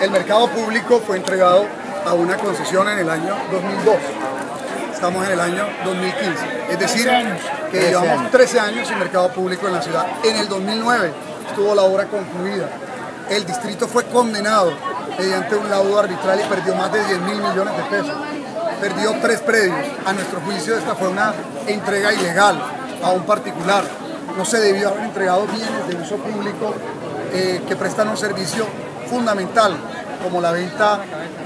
El mercado público fue entregado a una concesión en el año 2002. Estamos en el año 2015. Es decir, que llevamos 13 años sin mercado público en la ciudad. En el 2009 estuvo la obra concluida. El distrito fue condenado mediante un laudo arbitral y perdió más de 10 mil millones de pesos. Perdió tres predios. A nuestro juicio esta fue una entrega ilegal a un particular. No se debió haber entregado bienes de uso público eh, que prestan un servicio fundamental como la venta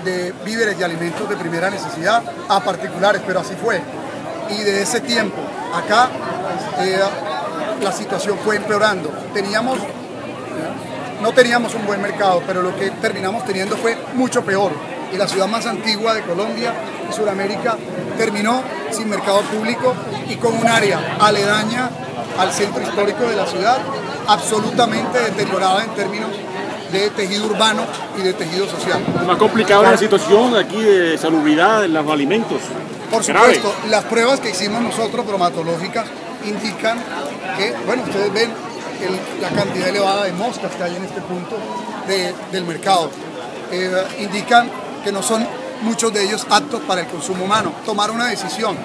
de víveres y alimentos de primera necesidad a particulares, pero así fue. Y de ese tiempo acá eh, la situación fue empeorando. Teníamos, no teníamos un buen mercado, pero lo que terminamos teniendo fue mucho peor. Y la ciudad más antigua de Colombia y Sudamérica terminó sin mercado público y con un área aledaña al centro histórico de la ciudad absolutamente deteriorada en términos de tejido urbano y de tejido social. Más complicada la situación aquí de salubridad de los alimentos. Por supuesto, las pruebas que hicimos nosotros, bromatológicas, indican que, bueno, ustedes ven la cantidad elevada de moscas que hay en este punto del mercado. Eh, indican que no son muchos de ellos aptos para el consumo humano. Tomar una decisión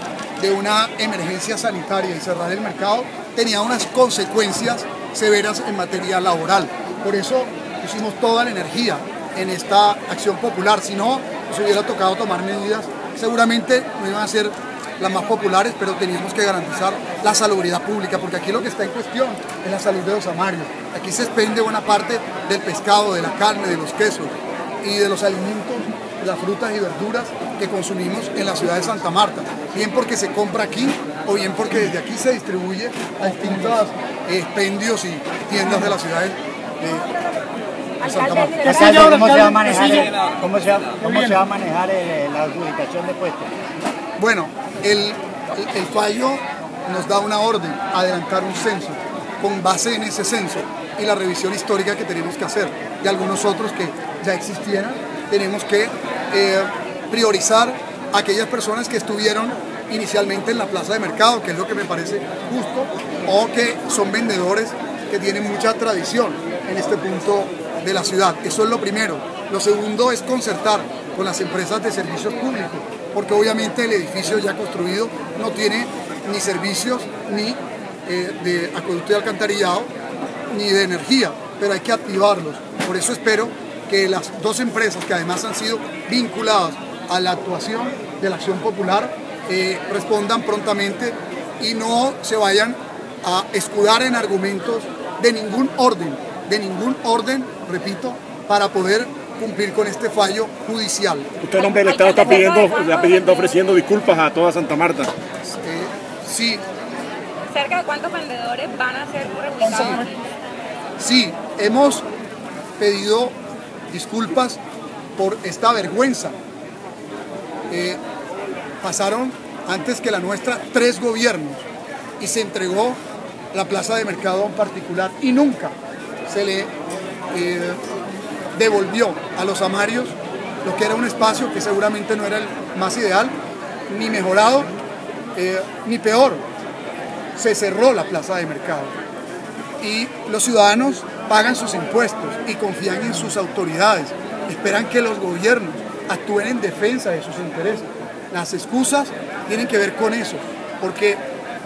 de una emergencia sanitaria y cerrar el mercado tenía unas consecuencias severas en materia laboral. Por eso pusimos toda la energía en esta acción popular, si no, nos hubiera tocado tomar medidas, seguramente no iban a ser las más populares, pero teníamos que garantizar la salubridad pública, porque aquí lo que está en cuestión es la salud de los amarios. Aquí se expende buena parte del pescado, de la carne, de los quesos y de los alimentos, las frutas y verduras que consumimos en la ciudad de Santa Marta, bien porque se compra aquí o bien porque desde aquí se distribuye a distintos expendios y tiendas de la ciudad ¿Cómo se va a manejar, cómo se va, a manejar la adjudicación de puestos? Bueno, el, el, fallo nos da una orden, adelantar un censo, con base en ese censo y la revisión histórica que tenemos que hacer, y algunos otros que ya existieran, tenemos que eh, priorizar a aquellas personas que estuvieron inicialmente en la plaza de mercado, que es lo que me parece justo, o que son vendedores que tienen mucha tradición en este punto de la ciudad. Eso es lo primero. Lo segundo es concertar con las empresas de servicios públicos, porque obviamente el edificio ya construido no tiene ni servicios ni eh, de acueducto y alcantarillado, ni de energía, pero hay que activarlos. Por eso espero que las dos empresas que además han sido vinculadas a la actuación de la acción popular eh, respondan prontamente y no se vayan a escudar en argumentos de ningún orden, de ningún orden, repito, para poder cumplir con este fallo judicial. Usted, nombre del Estado, está pidiendo, está pidiendo, ofreciendo disculpas a toda Santa Marta. Eh, sí. ¿Cerca de cuántos vendedores van a ser reubicados? Sí, hemos pedido disculpas por esta vergüenza. Eh, pasaron antes que la nuestra tres gobiernos y se entregó la plaza de mercado a un particular y nunca se le eh, devolvió a los amarios lo que era un espacio que seguramente no era el más ideal, ni mejorado, eh, ni peor. Se cerró la plaza de mercado y los ciudadanos pagan sus impuestos y confían en sus autoridades, esperan que los gobiernos actúen en defensa de sus intereses. Las excusas tienen que ver con eso, porque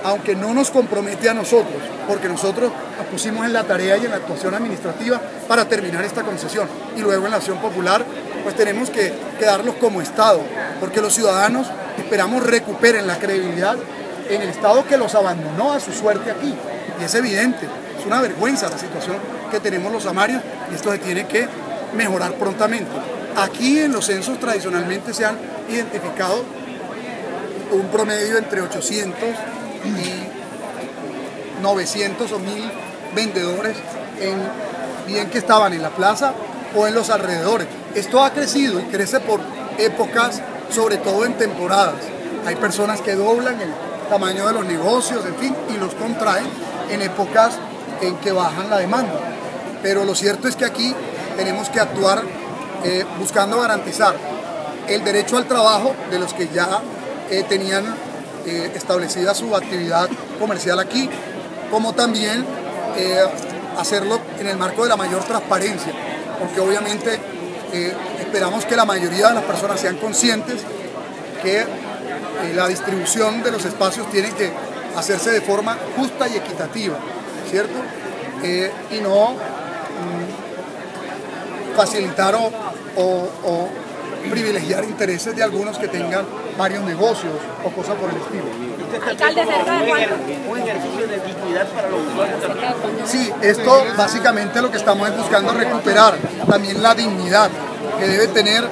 aunque no nos compromete a nosotros, porque nosotros nos pusimos en la tarea y en la actuación administrativa para terminar esta concesión y luego en la acción popular, pues tenemos que quedarlos como Estado, porque los ciudadanos esperamos recuperen la credibilidad en el Estado que los abandonó a su suerte aquí. Y es evidente, es una vergüenza la situación que tenemos los amarios y esto se tiene que mejorar prontamente. Aquí en los censos tradicionalmente se han identificado un promedio entre 800 y 900 o 1000 vendedores en, bien que estaban en la plaza o en los alrededores. Esto ha crecido y crece por épocas, sobre todo en temporadas. Hay personas que doblan el tamaño de los negocios, en fin, y los contraen en épocas en que bajan la demanda. Pero lo cierto es que aquí tenemos que actuar eh, buscando garantizar el derecho al trabajo de los que ya eh, tenían eh, establecida su actividad comercial aquí, como también hacerlo en el marco de la mayor transparencia, porque obviamente Eh, esperamos que la mayoría de las personas sean conscientes que eh, la distribución de los espacios tiene que hacerse de forma justa y equitativa, ¿cierto? Eh, y no mm, facilitar o- o privilegiar intereses de algunos que tengan varios negocios o cosas por el estilo. Alcalde. Un ejercicio de dignidad para los usuarios también. Sí, esto básicamente lo que estamos es buscando recuperar también la dignidad que debe tener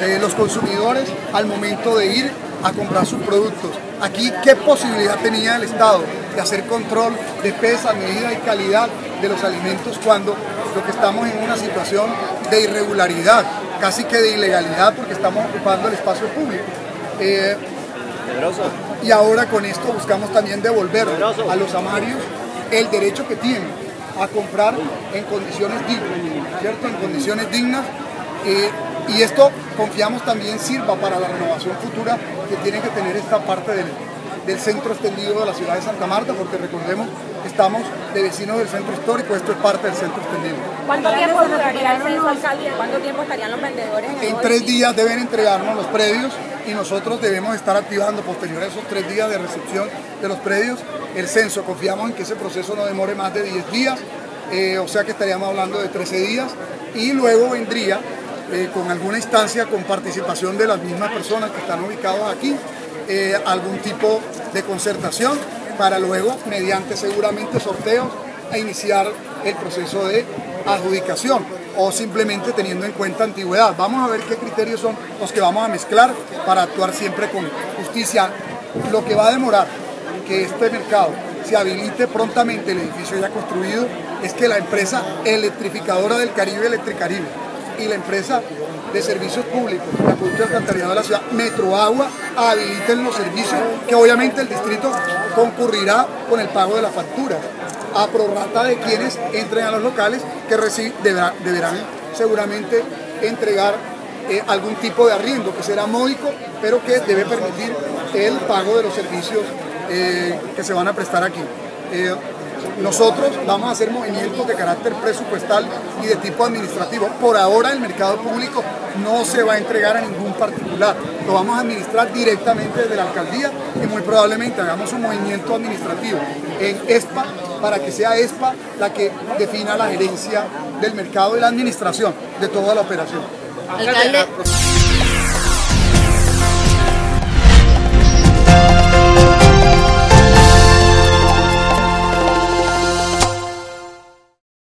eh, los consumidores al momento de ir a comprar sus productos. Aquí, ¿qué posibilidad tenía el Estado de hacer control de pesa, medida y calidad de los alimentos cuando lo que estamos en una situación de irregularidad, casi que de ilegalidad porque estamos ocupando el espacio público? Eh, y ahora con esto buscamos también devolver a los amarios el derecho que tienen a comprar en condiciones dignas, ¿cierto? En condiciones dignas. eh, y esto confiamos también sirva para la renovación futura que tiene que tener esta parte del, del centro extendido de la ciudad de Santa Marta, porque recordemos que estamos de vecinos del centro histórico, esto es parte del centro extendido. ¿Cuánto tiempo duraría el censo, alcalde? ¿Cuánto tiempo estarían los vendedores En tres días deben entregarnos los predios y nosotros debemos estar activando posterior a esos tres días de recepción de los predios el censo. Confiamos en que ese proceso no demore más de 10 días, eh, o sea que estaríamos hablando de 13 días y luego vendría eh, con alguna instancia con participación de las mismas personas que están ubicadas aquí, eh, algún tipo de concertación para luego, mediante seguramente sorteos, a iniciar el proceso de adjudicación o simplemente teniendo en cuenta antigüedad. Vamos a ver qué criterios son los que vamos a mezclar para actuar siempre con justicia. Lo que va a demorar que este mercado se habilite prontamente el edificio ya construido es que la empresa electrificadora del Caribe, Electricaribe, y la empresa de servicios públicos, la y Alcantarillado de la ciudad, Metroagua, habiliten los servicios que obviamente el distrito concurrirá con el pago de las facturas a prorrata de quienes entren a los locales que reci- deberá- deberán seguramente entregar eh, algún tipo de arriendo que será módico, pero que debe permitir el pago de los servicios eh, que se van a prestar aquí. Eh, nosotros vamos a hacer movimientos de carácter presupuestal y de tipo administrativo. Por ahora el mercado público no se va a entregar a ningún particular. Lo vamos a administrar directamente desde la alcaldía y muy probablemente hagamos un movimiento administrativo en ESPA para que sea ESPA la que defina la gerencia del mercado y la administración de toda la operación. Alcalde,